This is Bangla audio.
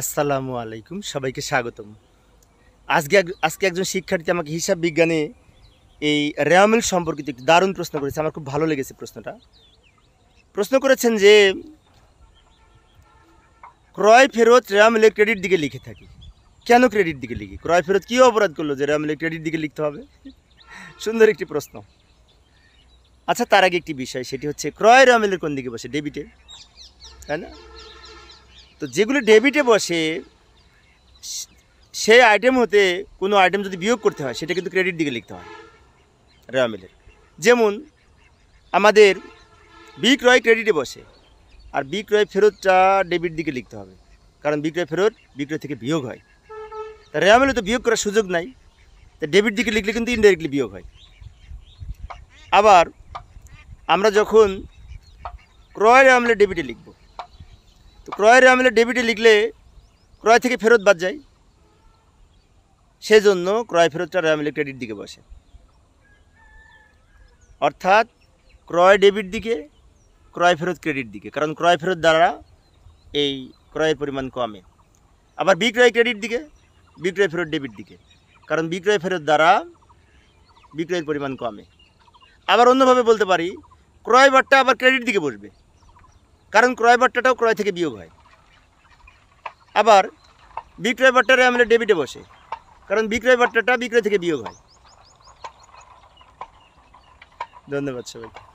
আসসালামু আলাইকুম, সবাইকে স্বাগতম। আজকে আজকে একজন শিক্ষার্থী আমাকে হিসাব বিজ্ঞানে এই রেয়ামিল সম্পর্কিত একটি দারুণ প্রশ্ন করেছে, আমার খুব ভালো লেগেছে প্রশ্নটা। প্রশ্ন করেছেন যে, ক্রয় ফেরত রেয়ামিলের ক্রেডিট দিকে লিখে থাকি। কেন ক্রেডিট দিকে লিখি? ক্রয় ফেরত কী অপরাধ করল যে রেয়ামিলের ক্রেডিট দিকে লিখতে হবে? সুন্দর একটি প্রশ্ন। আচ্ছা তার আগে একটি বিষয়, সেটি হচ্ছে, ক্রয় রেয়ামিলের কোন দিকে বসে? ডেবিটে তাই না? তো যেগুলি ডেবিটে বসে সেই আইটেম হতে কোনো আইটেম যদি বিয়োগ করতে হয়, সেটা কিন্তু ক্রেডিট দিকে লিখতে হয় রেওয়ামিলের যেমন, আমাদের বিক্রয় ক্রেডিটে বসে, আর বিক্রয় ফেরতটা ডেবিট দিকে লিখতে হবে, কারণ বিক্রয় ফেরত বিক্রয় থেকে বিয়োগ হয়। তা রেওয়ামিলে তো বিয়োগ করার সুযোগ নাই, তা ডেবিট দিকে লিখলে কিন্তু ইনডাইরেক্টলি বিয়োগ হয়। আবার, আমরা যখন ক্রয় রেওয়ামিলে ডেবিটে লিখব তো ক্রয়ের আমলে ডেবিটে লিখলে ক্রয় থেকে ফেরত বাদ যায়। সেজন্য ক্রয় ফেরতটা রেয়ামিলে ক্রেডিট দিকে বসে। অর্থাৎ ক্রয় ডেবিট দিকে, ক্রয় ফেরত ক্রেডিট দিকে। কারণ ক্রয় ফেরত দ্বারা এই ক্রয়ের পরিমাণ কমে। আবার বিক্রয় ক্রেডিট দিকে, বিক্রয় ফেরত ডেবিট দিকে। কারণ বিক্রয় ফেরত দ্বারা বিক্রয়ের পরিমাণ কমে। আবার অন্যভাবে বলতে পারি, ক্রয় বারটা আবার ক্রেডিট দিকে বসবে। কারণ ক্রয় বার্তাটাও ক্রয় থেকে বিয়োগ হয়। আবার বিক্রয় বার্তাটা আমরা ডেবিটে বসে, কারণ বিক্রয় বার্তাটা বিক্রয় থেকে বিয়োগ হয়। ধন্যবাদ সবাইকে।